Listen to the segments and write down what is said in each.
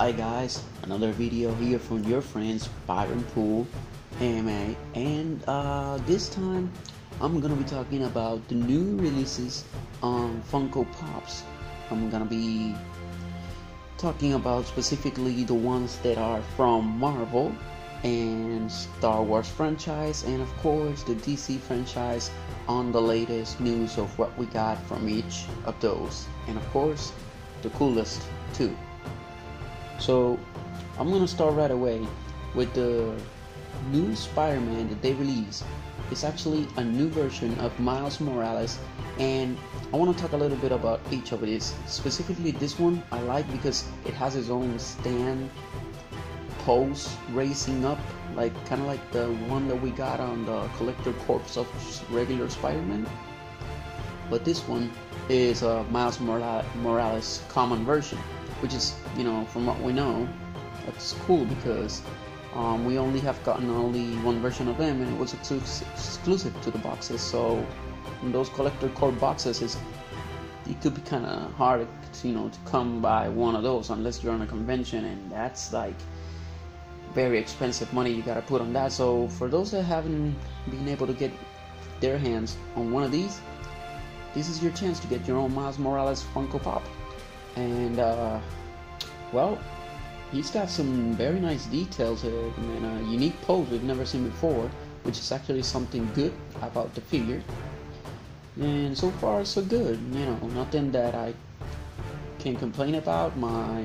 Hi guys, another video here from your friends Byron Pool AMA and uh, this time I'm gonna be talking about the new releases on Funko Pops. I'm gonna be talking about specifically the ones that are from Marvel and Star Wars franchise and of course the DC franchise on the latest news of what we got from each of those and of course the coolest too. So I'm gonna start right away with the new Spider-Man that they released. It's actually a new version of Miles Morales, and I want to talk a little bit about each of these. Specifically, this one I like because it has its own stand pose racing up, like kind of like the one that we got on the Collector Corps of regular Spider-Man. But this one is a Miles Morales common version which is you know from what we know that's cool because um, we only have gotten only one version of them and it was ex- exclusive to the boxes. So those collector Corps boxes is it could be kind of hard to, you know to come by one of those unless you're on a convention and that's like very expensive money you gotta put on that. So for those that haven't been able to get their hands on one of these this is your chance to get your own Miles Morales Funko Pop and uh, well, he's got some very nice details here and a unique pose we've never seen before, which is actually something good about the figure. And so far, so good. You know, nothing that I can complain about. My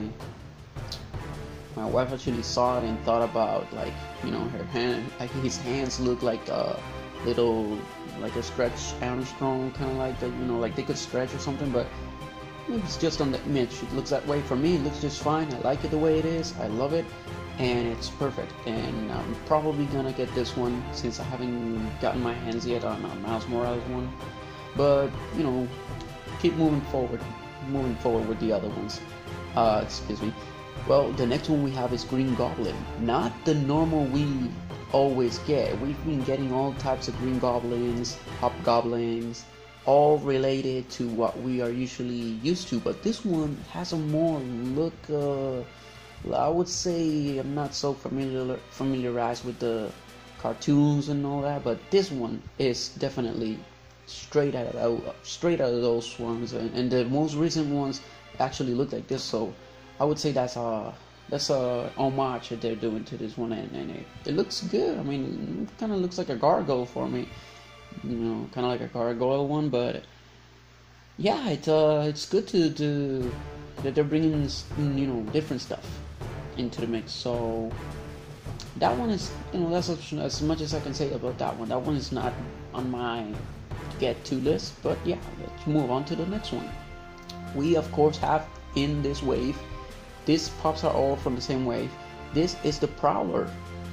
my wife actually saw it and thought about like you know her hand. I think his hands look like a little like a stretch Armstrong kind of like that. You know, like they could stretch or something, but it's just on the image. It looks that way for me. It looks just fine. I like it the way it is. I love it. And it's perfect. And I'm probably gonna get this one since I haven't gotten my hands yet on a Miles Morales one. But, you know, keep moving forward. Moving forward with the other ones. Uh, excuse me. Well, the next one we have is Green Goblin. Not the normal we always get. We've been getting all types of Green Goblins, Hobgoblins, all related to what we are usually used to but this one has a more look uh, I would say I'm not so familiar familiarized with the cartoons and all that but this one is definitely straight out of straight out of those ones and, and the most recent ones actually look like this so I would say that's a that's a homage that they're doing to this one and, and it, it looks good. I mean it kind of looks like a gargoyle for me you know, kind of like a gargoyle one. But yeah, it's uh, it's good to to that they're bringing you know different stuff into the mix. So that one is you know that's as much as I can say about that one. That one is not on my get to list, but yeah, let's move on to the next one. We of course have in this wave. These pops are all from the same wave. This is the Prowler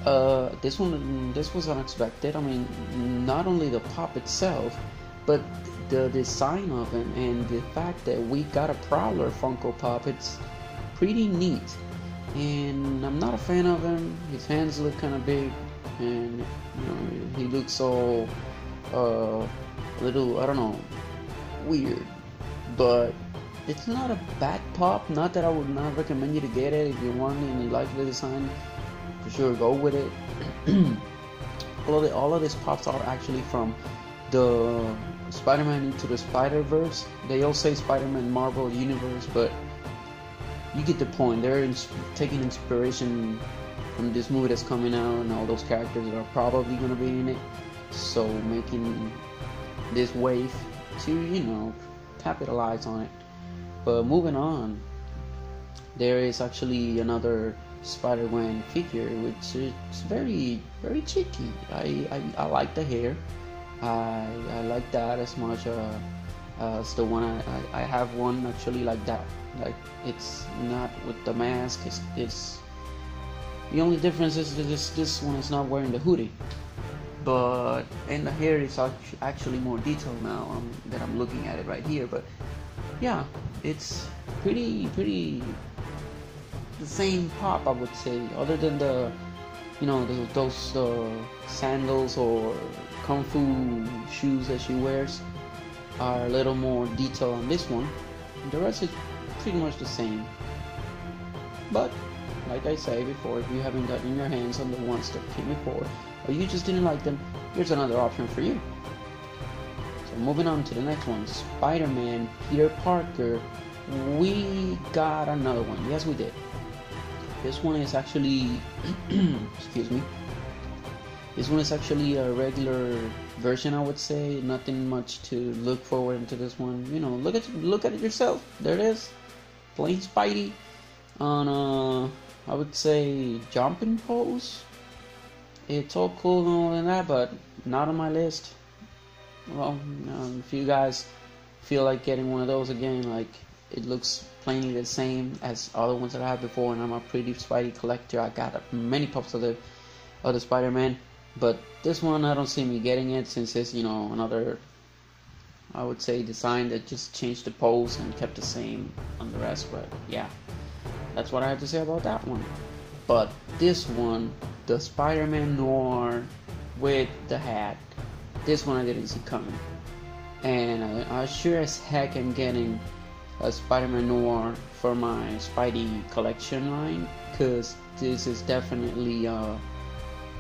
uh, this one, this was unexpected. I mean, not only the pop itself, but the design of it and the fact that we got a Prowler Funko Pop. It's pretty neat, and I'm not a fan of him. His hands look kind of big, and you know, he looks all uh, little. I don't know, weird, but it's not a bad pop. Not that I would not recommend you to get it if you want and you like the design for sure go with it. all of the, all of these pops are actually from the Spider-Man into the Spider-Verse. They all say Spider-Man Marvel Universe, but you get the point. They're ins- taking inspiration from this movie that's coming out and all those characters that are probably gonna be in it. So making this wave to you know capitalize on it. But moving on, there is actually another Spider-Gwen figure, which is very very cheeky. I, I, I like the hair. I, I like that as much uh, as the one I, I, I, have one actually like that. Like it's not with the mask. It's, it's the only difference is that this this one is not wearing the hoodie. But and the hair is actually more detailed now um, that I'm looking at it right here. But yeah, it's pretty pretty the same pop, I would say, other than the, you know, the, those uh, sandals or kung fu shoes that she wears are a little more detail on this one. The rest is pretty much the same. But like I say before, if you haven't gotten your hands on the ones that came before, or you just didn't like them, here's another option for you. So moving on to the next one, Spider-Man, Peter Parker. We got another one. Yes, we did. This one is actually, excuse me. This one is actually a regular version, I would say. Nothing much to look forward into this one. You know, look at look at it yourself. There it is, plain Spidey on a, I would say, jumping pose. It's all cool and all that, but not on my list. Well, um, if you guys feel like getting one of those again, like it looks plainly the same as other ones that I had before, and I'm a pretty Spidey collector. I got many pops of the of the Spider-Man. But this one, I don't see me getting it since it's, you know, another, I would say, design that just changed the pose and kept the same on the rest. But yeah, that's what I have to say about that one. But this one, the Spider Man Noir with the hat, this one I didn't see coming. And I, I sure as heck am getting a Spider Man Noir for my Spidey collection line because this is definitely. Uh,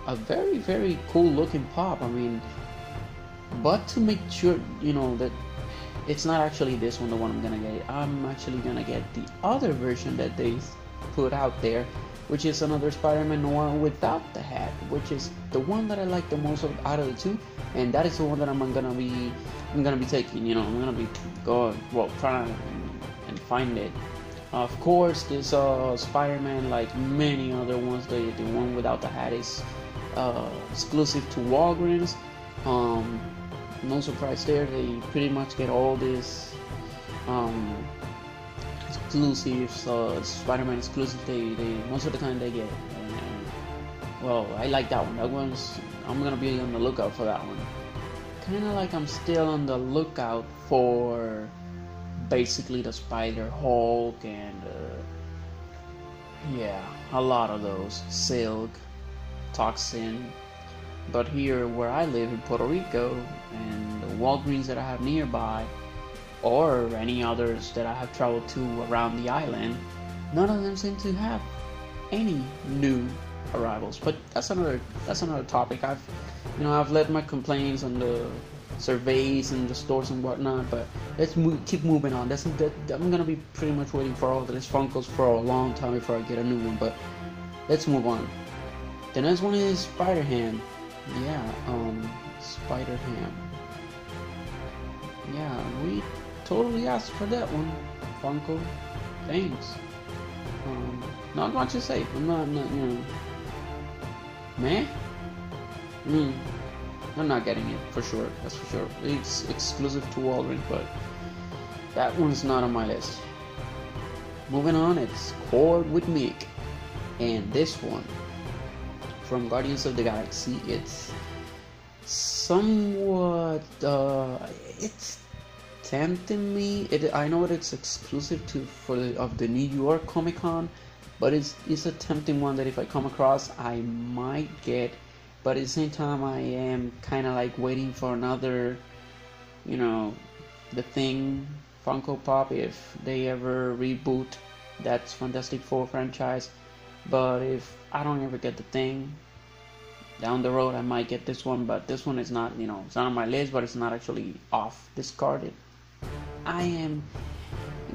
a very very cool looking pop. I mean, but to make sure you know that it's not actually this one the one I'm gonna get. I'm actually gonna get the other version that they put out there, which is another Spider-Man Noir without the hat, which is the one that I like the most out of the two, and that is the one that I'm gonna be I'm gonna be taking. You know, I'm gonna be going well trying and find it. Of course, this uh, Spider-Man, like many other ones, the the one without the hat is uh, exclusive to Walgreens. Um, no surprise there, they pretty much get all these um, exclusives, uh, Spider-Man exclusive. They, they most of the time they get. And, and, well, I like that one. That one's I'm gonna be on the lookout for that one. Kind of like I'm still on the lookout for basically the Spider Hulk and uh, yeah, a lot of those Silk toxin. But here, where I live in Puerto Rico, and the Walgreens that I have nearby, or any others that I have traveled to around the island, none of them seem to have any new arrivals. But that's another that's another topic. I've you know I've let my complaints on the surveys and the stores and whatnot. But let's keep moving on. That's that, I'm gonna be pretty much waiting for all these Funkos for a long time before I get a new one. But let's move on. The next one is Spider Ham. Yeah, um, Spider Ham. Yeah, we totally asked for that one, Funko. Thanks. Um, not much to say. I'm not, not you know. Man? Hmm. I'm not getting it for sure. That's for sure. It's exclusive to Walgreens, but that one's not on my list. Moving on, it's Korg with Miek, and this one from Guardians of the Galaxy. It's somewhat uh, it's tempting me. It, I know it's exclusive to for the, of the New York Comic Con, but it's it's a tempting one that if I come across, I might get. But at the same time, I am kind of like waiting for another, you know, the thing Funko Pop if they ever reboot that's Fantastic Four franchise. But if I don't ever get the thing, down the road I might get this one, but this one is not, you know, it's not on my list, but it's not actually off discarded. I am,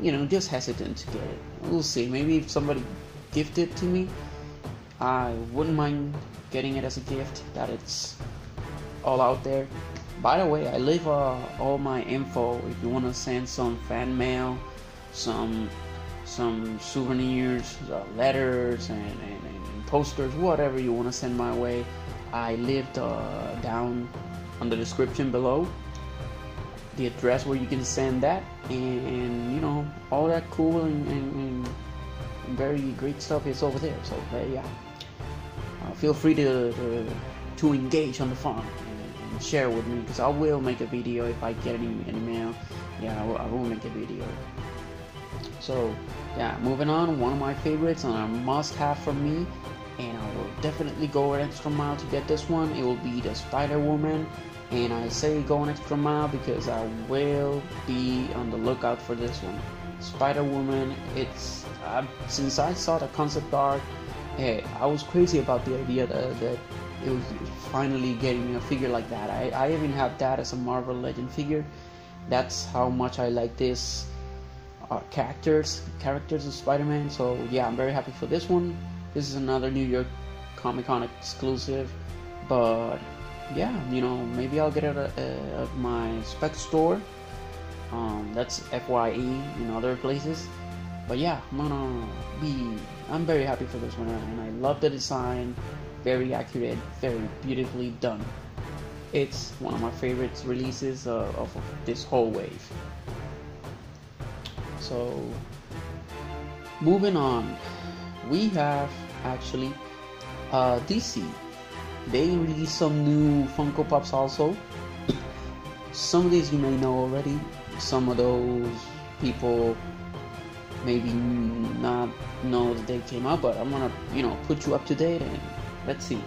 you know, just hesitant to get it. We'll see. Maybe if somebody gifted it to me, I wouldn't mind getting it as a gift. That it's all out there. By the way, I leave uh, all my info if you want to send some fan mail, some some souvenirs, uh, letters, and, and, and, posters, whatever you want to send my way. I lived uh, down on the description below the address where you can send that and you know all that cool and, and, and very great stuff is over there so uh, yeah feel free to, to, to engage on the and, and share with me because I will make a video if I get any, any mail yeah I will, I will make a video so yeah moving on one of my favorites and a must have for me and I will definitely go an extra mile to get this one. It will be the Spider Woman, and I say go an extra mile because I will be on the lookout for this one. Spider Woman. It's uh, since I saw the concept art, hey, I was crazy about the idea that, that it was finally getting me a figure like that. I, I even have that as a Marvel Legend figure. That's how much I like this uh, characters characters of Spider-Man. So yeah, I'm very happy for this one. This is another New York Comic Con exclusive, but yeah, you know maybe I'll get it at, uh, my spec store. Um, that's Fye in other places. But yeah, I'm gonna be. I'm very happy for this one, and I love the design. Very accurate, very beautifully done. It's one of my favorite releases uh, of this whole wave. So, moving on, we have actually uh, DC. They released some new Funko Pops also. Some of these you may know already. Some of those people maybe not know that they came out, but I'm gonna you know put you up to date and let's see.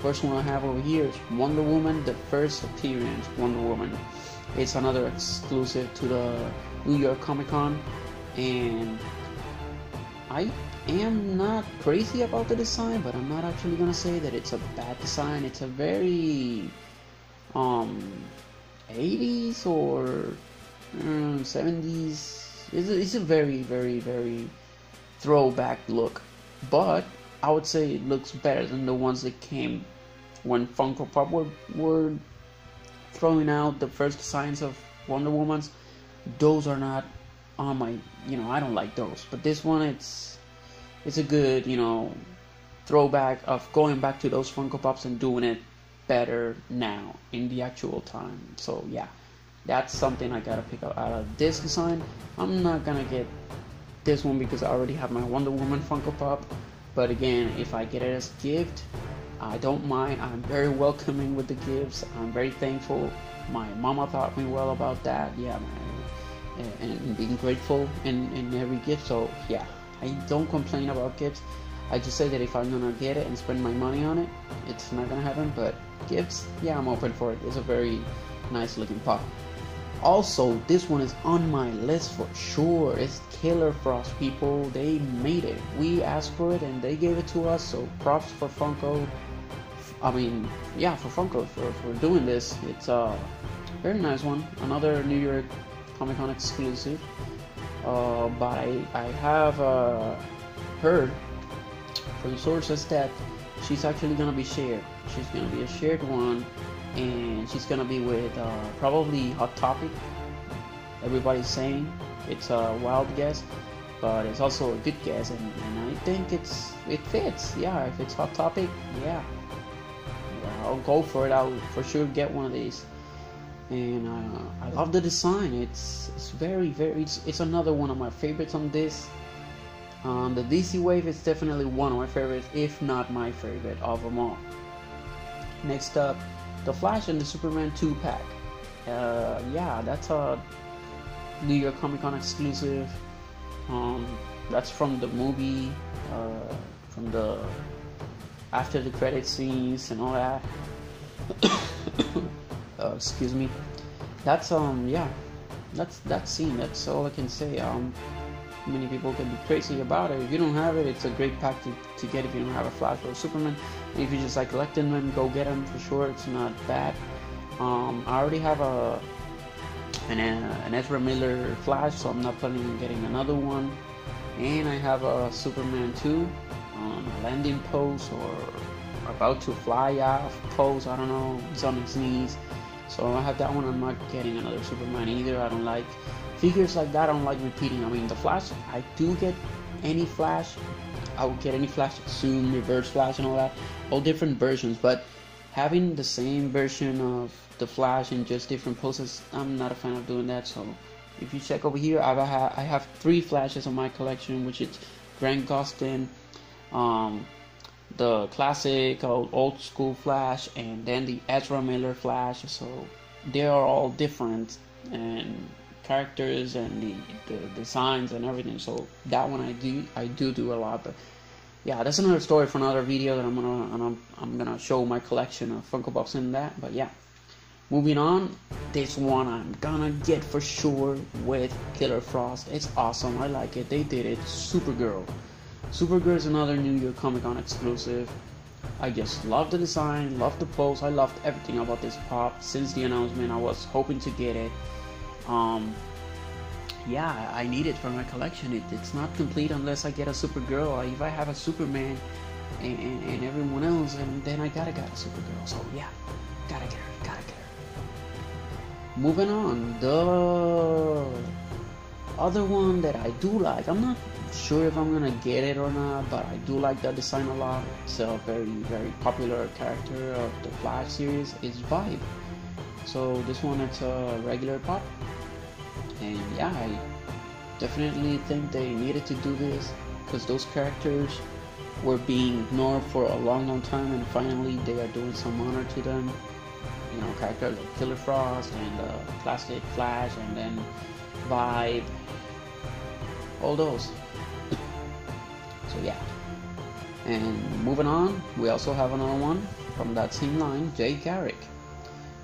First one I have over here is Wonder Woman, the first appearance Wonder Woman. It's another exclusive to the New York Comic Con and I am not crazy about the design, but I'm not actually gonna say that it's a bad design. It's a very um 80s or um, 70s. It's a, it's a very, very, very throwback look, but I would say it looks better than the ones that came when Funko Pop were, were throwing out the first signs of Wonder Woman's. Those are not on my you know I don't like those. But this one it's it's a good you know throwback of going back to those Funko Pops and doing it better now in the actual time. So yeah that's something I gotta pick up out of this design I'm not gonna get this one because I already have my Wonder Woman Funko Pop but again if I get it as a gift I don't mind I'm very welcoming with the gifts I'm very thankful my mama taught me well about that yeah and being grateful in, in every gift. So yeah, I don't complain about gifts. I just say that if I'm gonna get it and spend my money on it, it's not gonna happen. But gifts, yeah, I'm open for it. It's a very nice looking pop. Also, this one is on my list for sure. It's Killer Frost, people. They made it. We asked for it and they gave it to us. So props for Funko. I mean, yeah, for Funko for, for doing this. It's a very nice one. Another New York Comic Con exclusive. Uh, but I, I have uh, heard from sources that she's actually gonna be shared. She's gonna be a shared one, and she's gonna be with uh, probably Hot Topic. Everybody's saying it's a wild guess, but it's also a good guess, and, and I think it's it fits. Yeah, if it's Hot Topic, yeah, yeah I'll go for it. I'll for sure get one of these and uh, I love the design. It's it's very very it's, it's another one of my favorites on this. Um, the DC Wave is definitely one of my favorites, if not my favorite of them all. Next up, the Flash and the Superman 2 pack. Uh, yeah, that's a New York Comic Con exclusive. Um, that's from the movie, uh, from the after the credit scenes and all that. uh, excuse me that's um yeah that's that scene that's all i can say um many people can be crazy about it. If you don't have it it's a great pack to, to get if you don't have a flash or a superman. And if you just like collecting them go get them for sure it's not bad. Um i already have a an, uh, an ezra miller flash so i'm not planning on getting another one. And i have a superman 2 on a landing pose or about to fly off pose i don't know he's on his knees. So I have that one. I'm not getting another Superman either. I don't like figures like that. I don't like repeating. I mean, the Flash, I do get any Flash. I will get any Flash, Zoom, Reverse Flash, and all that. All different versions, but having the same version of the Flash in just different poses, I'm not a fan of doing that. So if you check over here, I have I have three Flashes in my collection, which is Grant Gustin, um, the classic old, old school Flash and then the Ezra Miller Flash. So they are all different and characters and the, the designs and everything. So that one I do I do do a lot, but yeah, that's another story for another video that I'm gonna and I'm, I'm gonna show my collection of Funko Pops in that. But yeah, Moving on, this one I'm gonna get for sure with Killer Frost. It's awesome. I like it. They did it. Supergirl. Supergirl is another New York Comic Con exclusive. I just love the design, love the pose. I loved everything about this pop since the announcement. I was hoping to get it. Um, yeah, I need it for my collection. It, it's not complete unless I get a Supergirl. If I have a Superman and, and, and everyone else, and then I gotta get a Supergirl. So yeah, gotta get her, gotta get her. Moving on, the other one that I do like. I'm not sure if I'm gonna get it or not, but I do like that design a lot. It's a very, very popular character of the Flash series. Is Vibe. So this one, it's a regular pop and yeah i definitely think they needed to do this because those characters were being ignored for a long long time and finally they are doing some honor to them. You know characters like killer frost and uh, plastic flash and then vibe all those. So yeah. And moving on we also have another one from that same line jay garrick.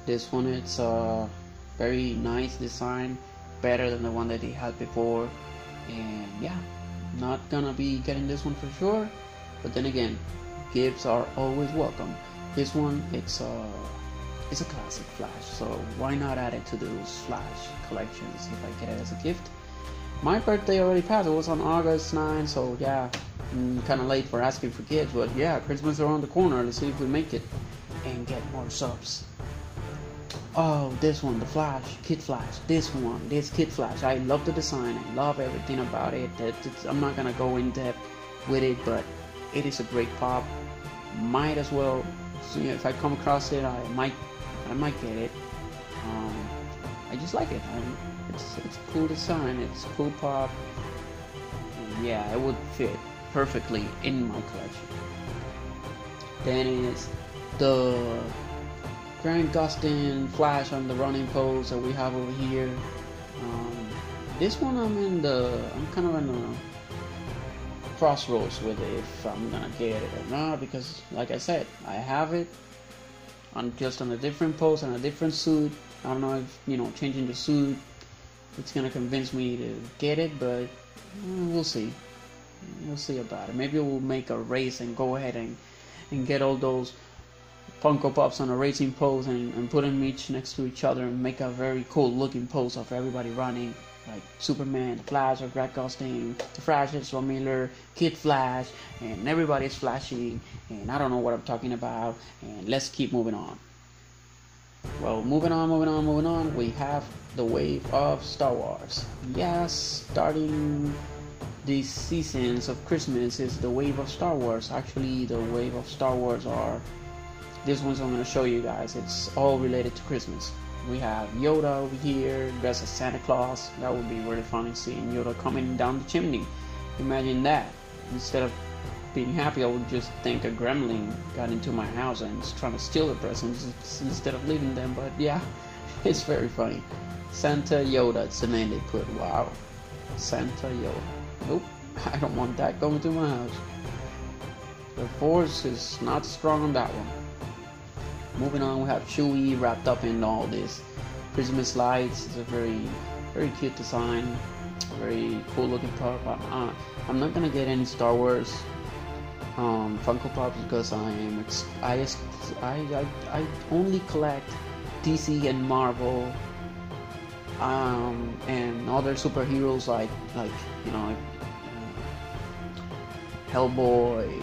This one it's a very nice design better than the one that he had before. And yeah, not gonna be getting this one for sure. But then again, gifts are always welcome. This one, it's a it's a classic Flash, so why not add it to those Flash collections if I get it as a gift? My birthday already passed. It was on August 9, so yeah, kind of late for asking for gifts, but yeah, Christmas around the corner. Let's see if we make it and get more subs. Oh, this one, the Flash, Kid Flash. This one, this Kid Flash. I love the design. I love everything about it. I'm not gonna go in depth with it, but it is a great pop. Might as well. So, yeah, if I come across it, I might, I might get it. Um, I just like it. I, it's it's cool design. It's cool pop. Yeah, it would fit perfectly in my collection. Then is the Grant Gustin flash on the running pose that we have over here. Um, this one I'm in the, I'm kind of in the crossroads with it if I'm gonna get it or not because like I said, I have it on just on a different pose and a different suit. I don't know if, you know, changing the suit it's gonna convince me to get it, but mm, we'll see. We'll see about it. Maybe we'll make a race and go ahead and, and get all those Funko Pops on a racing pose and, and put them each next to each other and make a very cool looking pose of everybody running. Like Superman, the Flash, or Greg Gustin, the Flash, Ezra Miller, Kid Flash, and everybody's flashing, and I don't know what I'm talking about, and let's keep moving on. Well, moving on, moving on, moving on, we have the wave of Star Wars. Yes, starting these seasons of Christmas is the wave of Star Wars. Actually, the wave of Star Wars are this one's I'm going to show you guys. It's all related to Christmas. We have Yoda over here dressed as Santa Claus. That would be really funny seeing Yoda coming down the chimney. Imagine that. Instead of being happy, I would just think a gremlin got into my house and is trying to steal the presents instead of leaving them. But yeah, it's very funny. Santa Yoda, it's the name they put. Wow. Santa Yoda. Nope, I don't want that going to my house. The force is not strong on that one. Moving on, we have Chewie wrapped up in all this Christmas lights. It's a very, very cute design, very cool looking pop. Uh, I'm not gonna get any Star Wars um, Funko Pops because I am I, I, I only collect DC and Marvel um, and other superheroes like like you know like, uh, Hellboy,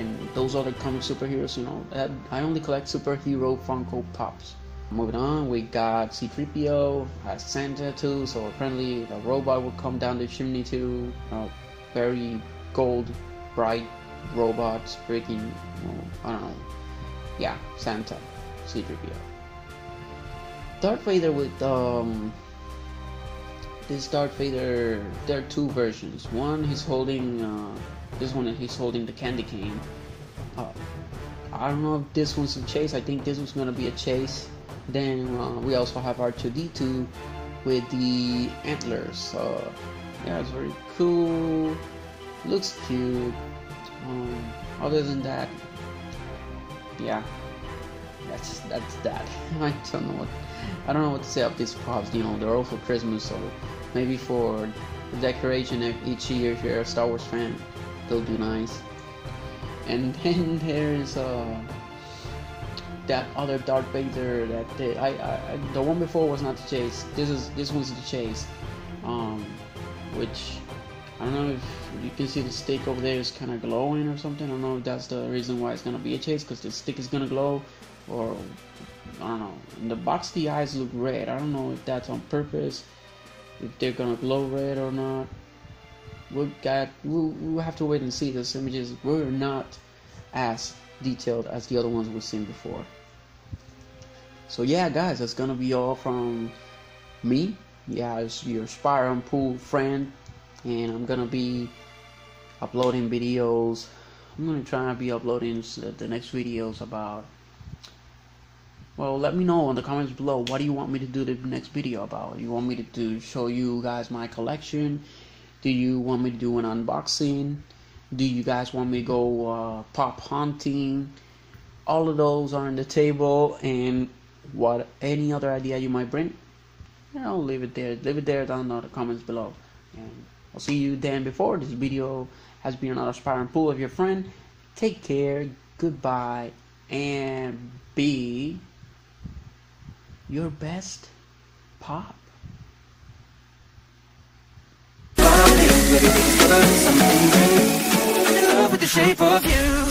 and those other comic superheroes, you know, I only collect superhero Funko Pops. Moving on, we got C-3PO, has Santa too, so apparently the robot will come down the chimney too. Very gold, bright robots you know, I don't know. Yeah, Santa, C-3PO. Darth Vader with, um, this Darth Vader, there are two versions. One, he's holding, uh, this one he's holding the candy cane. Uh, I don't know if this one's a chase. I think this one's gonna be a chase. Then uh, we also have R2D2 with the antlers. Uh, yeah, it's very cool. Looks cute. Um, other than that, yeah, that's that's that. I don't know what I don't know what to say of these props. You know, they're all for Christmas, so maybe for the decoration each year. If you're a Star Wars fan, they'll do nice. And then there's uh that other Darth Vader that they, I, I the one before was not the chase. This is this one's the chase, um, which I don't know if you can see the stick over there is kind of glowing or something. I don't know if that's the reason why it's gonna be a chase because the stick is gonna glow, or I don't know. In the box, the eyes look red. I don't know if that's on purpose, if they're gonna glow red or not. We got we'll, we'll have to wait and see. Those images were not as detailed as the other ones we've seen before. So yeah, guys, that's gonna be all from me. Yeah, it's your Spironpool friend, and I'm gonna be uploading videos. I'm gonna try to be uploading uh, the next videos about. Well, let me know in the comments below. What do you want me to do the next video about? You want me to do, show you guys my collection? Do you want me to do an unboxing? Do you guys want me to go uh, pop hunting? All of those are on the table, and what any other idea you might bring, you know, leave it there. Leave it there down in the comments below. And I'll see you then before this video has been another Spironpool of your friend. Take care, goodbye, and be your best pop shape of you